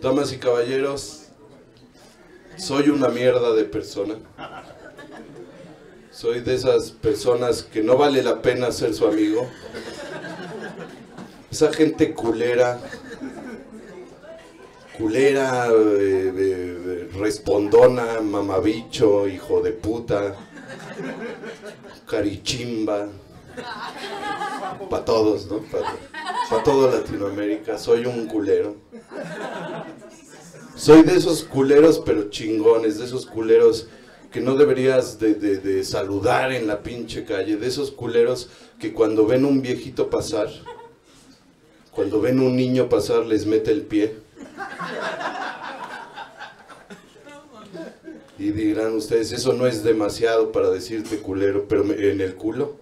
Damas y caballeros, soy una mierda de persona. Soy de esas personas que no vale la pena ser su amigo. Esa gente culera, culera, eh, respondona, mamabicho, hijo de puta, carichimba. Para todos, ¿no? Para toda Latinoamérica. Soy un culero. Soy de esos culeros, pero chingones, de esos culeros que no deberías de, de, saludar en la pinche calle, de esos culeros que cuando ven un viejito pasar, cuando ven un niño pasar les mete el pie. Y dirán ustedes, eso no es demasiado para decirte culero, pero en el culo.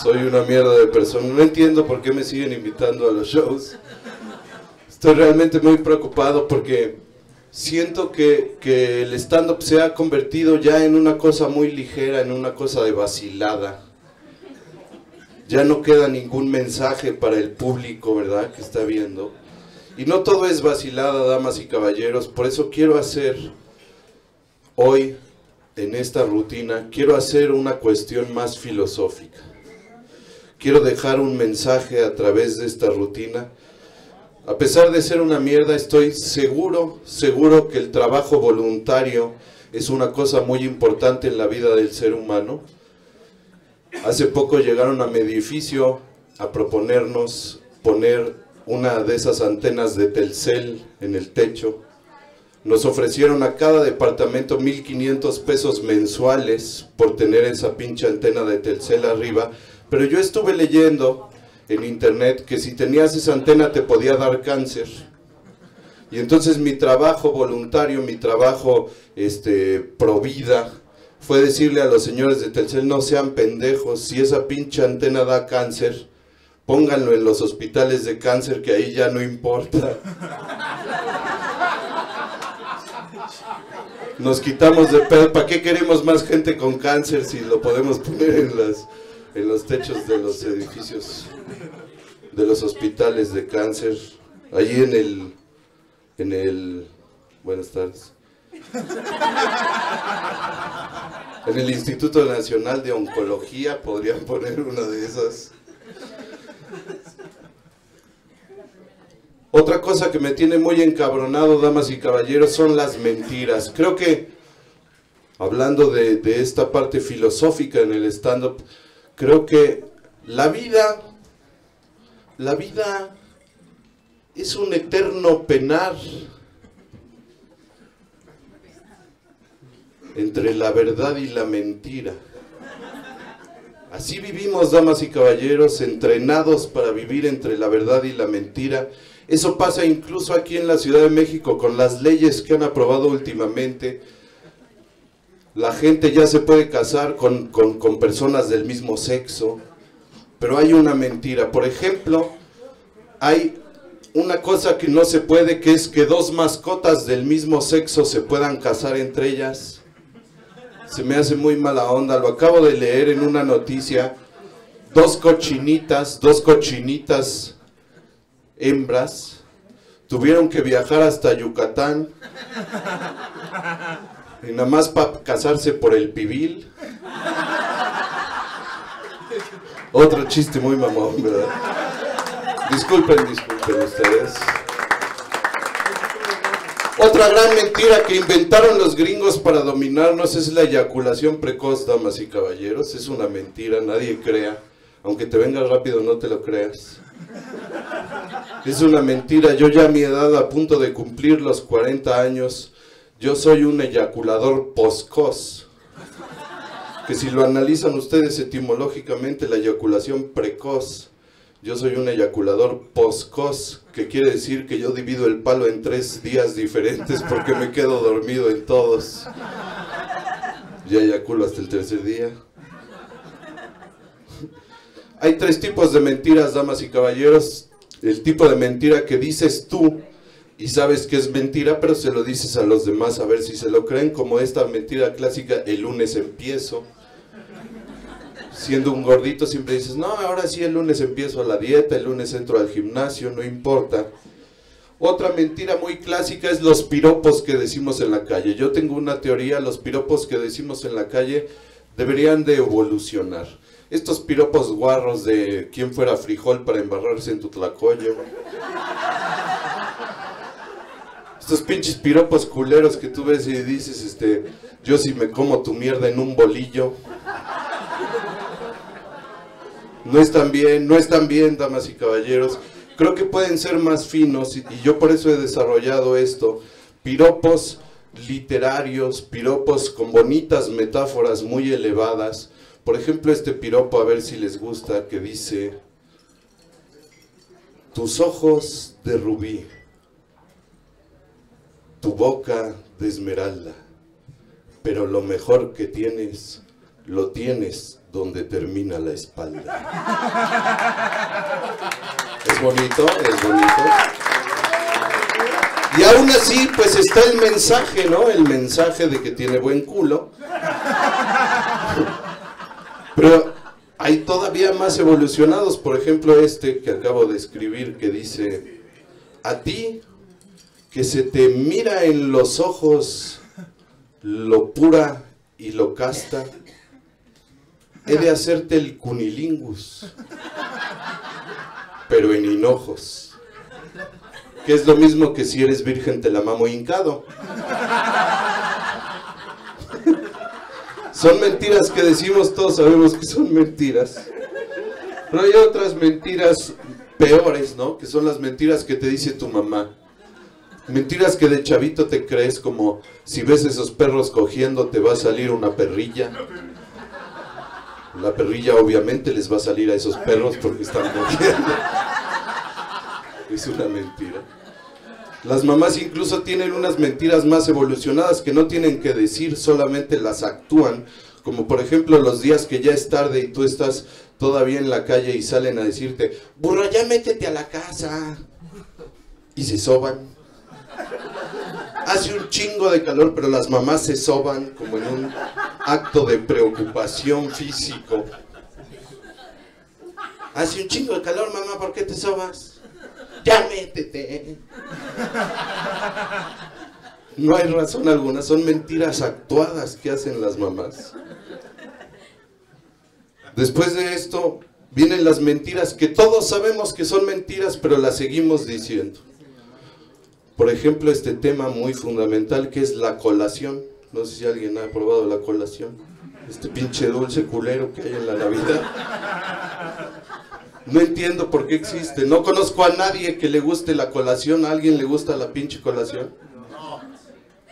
Soy una mierda de persona. No entiendo por qué me siguen invitando a los shows. Estoy realmente muy preocupado porque siento que, que el stand-up se ha convertido ya en una cosa muy ligera, en una cosa de vacilada. Ya no queda ningún mensaje para el público, ¿verdad? Que está viendo. Y no todo es vacilada, damas y caballeros. Por eso quiero hacer hoy, en esta rutina, quiero hacer una cuestión más filosófica. Quiero dejar un mensaje a través de esta rutina. A pesar de ser una mierda, estoy seguro, seguro que el trabajo voluntario es una cosa muy importante en la vida del ser humano. Hace poco llegaron a mi edificio a proponernos poner una de esas antenas de Telcel en el techo. Nos ofrecieron a cada departamento 1.500 pesos mensuales por tener esa pinche antena de Telcel arriba pero yo estuve leyendo en internet que si tenías esa antena te podía dar cáncer. Y entonces mi trabajo voluntario, mi trabajo este, pro vida, fue decirle a los señores de Telcel, no sean pendejos, si esa pinche antena da cáncer, pónganlo en los hospitales de cáncer, que ahí ya no importa. Nos quitamos de pedo, ¿para qué queremos más gente con cáncer si lo podemos poner en las en los techos de los edificios de los hospitales de cáncer, allí en el, en el, buenas tardes, en el Instituto Nacional de Oncología podrían poner una de esas. Otra cosa que me tiene muy encabronado, damas y caballeros, son las mentiras. Creo que, hablando de, de esta parte filosófica en el stand-up, Creo que la vida, la vida es un eterno penar entre la verdad y la mentira. Así vivimos, damas y caballeros, entrenados para vivir entre la verdad y la mentira. Eso pasa incluso aquí en la Ciudad de México con las leyes que han aprobado últimamente la gente ya se puede casar con, personas del mismo sexo, pero hay una mentira. Por ejemplo, hay una cosa que no se puede, que es que dos mascotas del mismo sexo se puedan casar entre ellas. Se me hace muy mala onda, lo acabo de leer en una noticia. Dos cochinitas, dos cochinitas hembras, tuvieron que viajar hasta Yucatán y nada más para casarse por el pibil. Otro chiste muy mamón, ¿verdad? Disculpen, disculpen ustedes. Otra gran mentira que inventaron los gringos para dominarnos es la eyaculación precoz, damas y caballeros. Es una mentira, nadie crea. Aunque te venga rápido, no te lo creas. Es una mentira. Yo ya a mi edad, a punto de cumplir los 40 años, yo soy un eyaculador poscos. Que si lo analizan ustedes etimológicamente, la eyaculación precoz. Yo soy un eyaculador poscos, que quiere decir que yo divido el palo en tres días diferentes porque me quedo dormido en todos. Ya eyaculo hasta el tercer día. Hay tres tipos de mentiras, damas y caballeros. El tipo de mentira que dices tú y sabes que es mentira, pero se lo dices a los demás a ver si se lo creen, como esta mentira clásica, el lunes empiezo. siendo un gordito siempre dices, no, ahora sí el lunes empiezo la dieta, el lunes entro al gimnasio, no importa. Otra mentira muy clásica es los piropos que decimos en la calle. Yo tengo una teoría, los piropos que decimos en la calle deberían de evolucionar. Estos piropos guarros de quién fuera frijol para embarrarse en tu tlacoyo. Estos pinches piropos culeros que tú ves y dices, este, yo si me como tu mierda en un bolillo. No están bien, no están bien, damas y caballeros creo que pueden ser más finos y, yo por eso he desarrollado esto. Piropos literarios, piropos con bonitas metáforas muy elevadas. Por ejemplo, este piropo, a ver si les gusta, que dice, tus ojos de rubí, tu boca de esmeralda, pero lo mejor que tienes, lo tienes donde termina la espalda. Es bonito, es bonito. Y aún así, pues está el mensaje, ¿no? El mensaje de que tiene buen culo. Pero hay todavía más evolucionados, por ejemplo este que acabo de escribir que dice, a ti que se te mira en los ojos lo pura y lo casta, he de hacerte el cunilingus pero en hinojos. Que es lo mismo que si eres virgen te la mamo hincado. Son mentiras que decimos todos, sabemos que son mentiras. Pero hay otras mentiras peores, ¿no? Que son las mentiras que te dice tu mamá. Mentiras que de chavito te crees como si ves esos perros cogiendo te va a salir una perrilla. La perrilla obviamente les va a salir a esos perros porque están cogiendo. Es una mentira. Las mamás incluso tienen unas mentiras más evolucionadas que no tienen que decir, solamente las actúan. Como por ejemplo los días que ya es tarde y tú estás todavía en la calle y salen a decirte, burro, ya métete a la casa. Y se soban. Hace un chingo de calor, pero las mamás se soban como en un acto de preocupación físico. Hace un chingo de calor, mamá, ¿por qué te sobas? Ya métete. No hay razón alguna, son mentiras actuadas que hacen las mamás. Después de esto vienen las mentiras que todos sabemos que son mentiras, pero las seguimos diciendo. Por ejemplo, este tema muy fundamental que es la colación. No sé si alguien ha probado la colación. Este pinche dulce culero que hay en la Navidad. No entiendo por qué existe. No conozco a nadie que le guste la colación. ¿A alguien le gusta la pinche colación?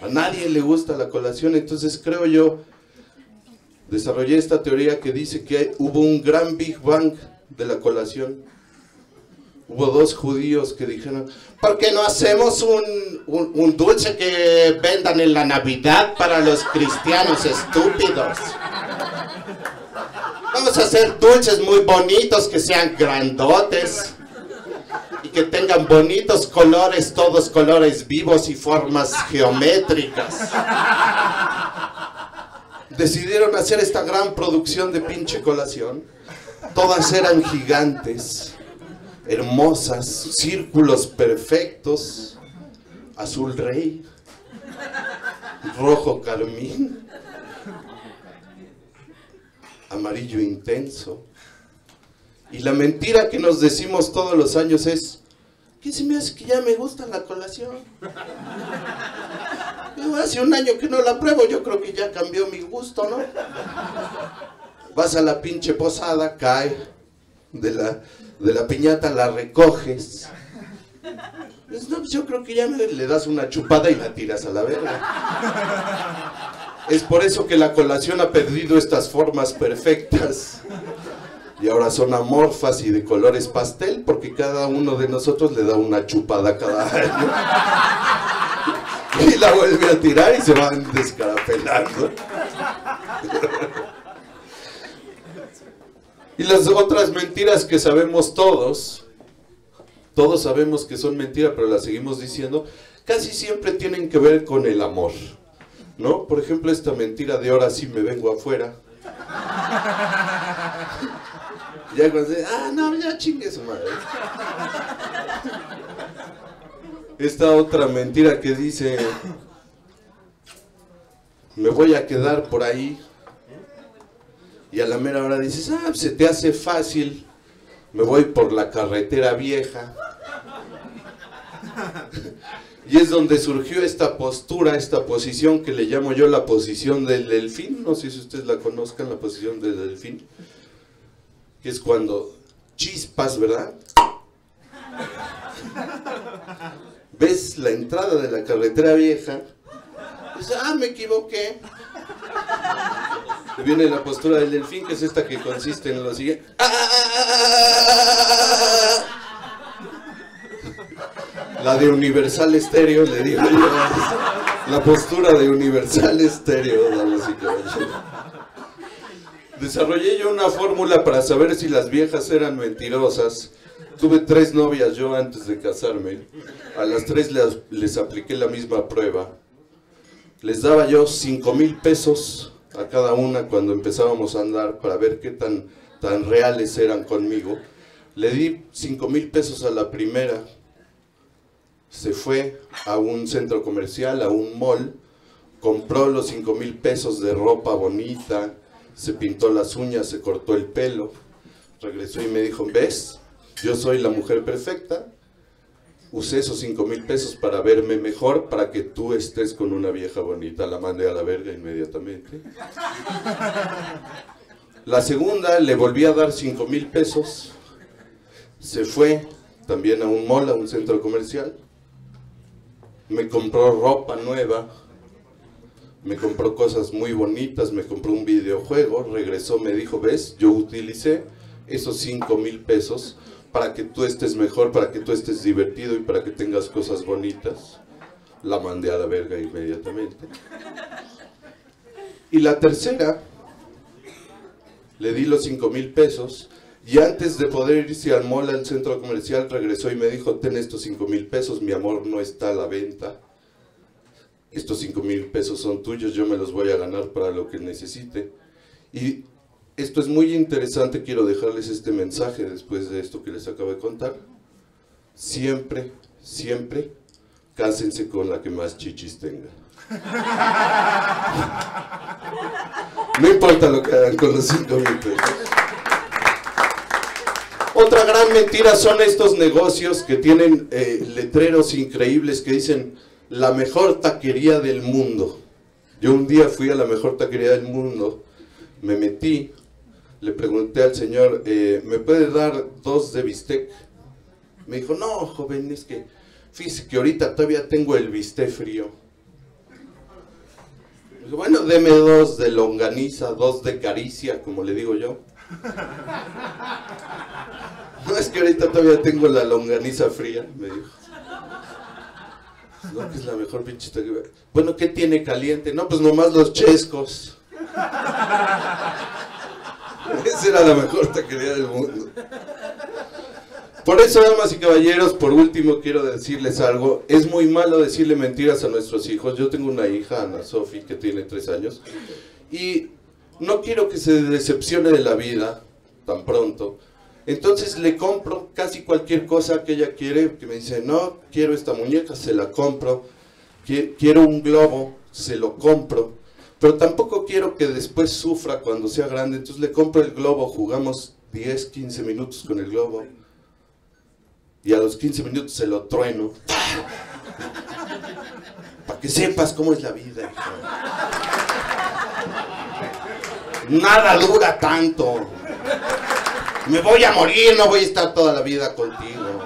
A nadie le gusta la colación. Entonces creo yo, desarrollé esta teoría que dice que hubo un gran Big Bang de la colación hubo dos judíos que dijeron, ¿por qué no hacemos un, dulce que vendan en la Navidad para los cristianos estúpidos? Vamos a hacer dulces muy bonitos, que sean grandotes y que tengan bonitos colores, todos colores vivos y formas geométricas. Decidieron hacer esta gran producción de pinche colación. Todas eran gigantes hermosas, círculos perfectos, azul rey, rojo carmín, amarillo intenso. Y la mentira que nos decimos todos los años es, ¿qué se me hace que ya me gusta la colación? hace un año que no la pruebo, yo creo que ya cambió mi gusto, ¿no? Vas a la pinche posada, cae de la, de la piñata, la recoges. Pues no, pues yo creo que ya le das una chupada y la tiras a la verga. Es por eso que la colación ha perdido estas formas perfectas. Y ahora son amorfas y de colores pastel porque cada uno de nosotros le da una chupada cada año. Y la vuelve a tirar y se van descarapelando. Y las otras mentiras que sabemos todos, todos sabemos que son mentiras, pero las seguimos diciendo, casi siempre tienen que ver con el amor. ¿No? Por ejemplo, esta mentira de ahora sí me vengo afuera. Ya cuando dice, ah, no, ya chingue madre. Esta otra mentira que dice, me voy a quedar por ahí. Y a la mera hora dices, ah, se te hace fácil, me voy por la carretera vieja. Y es donde surgió esta postura, esta posición que le llamo yo la posición del delfín. No sé si ustedes la conozcan, la posición del delfín. Que es cuando chispas, ¿verdad? Ves la entrada de la carretera vieja. Dices, ah, me equivoqué. Viene la postura del delfín, que es esta que consiste en lo siguiente. La de Universal Estéreo, le digo yo. La postura de Universal Estéreo, damas y caballeros. Desarrollé yo una fórmula para saber si las viejas eran mentirosas. Tuve tres novias yo antes de casarme. A las tres les, les apliqué la misma prueba. Les daba yo cinco mil pesos a cada una cuando empezábamos a andar para ver qué tan, tan reales eran conmigo. Le di cinco mil pesos a la primera. Se fue a un centro comercial, a un mall, compró los cinco mil pesos de ropa bonita, se pintó las uñas, se cortó el pelo, regresó y me dijo, ¿ves? Yo soy la mujer perfecta, usé esos cinco mil pesos para verme mejor, para que tú estés con una vieja bonita, la mandé a la verga inmediatamente. La segunda le volví a dar cinco mil pesos, se fue también a un mall, a un centro comercial, me compró ropa nueva, me compró cosas muy bonitas, me compró un videojuego, regresó, me dijo, ves, yo utilicé esos 5 mil pesos para que tú estés mejor, para que tú estés divertido y para que tengas cosas bonitas. La mandé a la verga inmediatamente. Y la tercera, le di los 5 mil pesos y antes de poder irse al mall, al centro comercial, regresó y me dijo, ten estos 5 mil pesos, mi amor no está a la venta. Estos 5 mil pesos son tuyos, yo me los voy a ganar para lo que necesite. Y esto es muy interesante, quiero dejarles este mensaje después de esto que les acabo de contar. Siempre, siempre, cásense con la que más chichis tenga. No importa lo que hagan con los 5 mil pesos. Otra gran mentira son estos negocios que tienen eh, letreros increíbles que dicen la mejor taquería del mundo. Yo un día fui a la mejor taquería del mundo, me metí, le pregunté al señor, eh, ¿me puede dar dos de bistec? Me dijo, no, joven, es que fíjese que ahorita todavía tengo el bistec frío. Bueno, deme dos de longaniza, dos de caricia, como le digo yo. No es que ahorita todavía tengo la longaniza fría, me dijo. No, que es la mejor pinche taquería. Bueno, ¿qué tiene caliente? No, pues nomás los chescos. Era la mejor taquería del mundo. Por eso, damas y caballeros, por último quiero decirles algo. Es muy malo decirle mentiras a nuestros hijos. Yo tengo una hija, Ana Sofi, que tiene tres años. Y no quiero que se decepcione de la vida tan pronto. Entonces le compro casi cualquier cosa que ella quiere, que me dice, no, quiero esta muñeca, se la compro, quiero un globo, se lo compro, pero tampoco quiero que después sufra cuando sea grande, entonces le compro el globo, jugamos 10, 15 minutos con el globo, y a los 15 minutos se lo trueno, para que sepas cómo es la vida. Nada dura tanto. Me voy a morir, no voy a estar toda la vida contigo.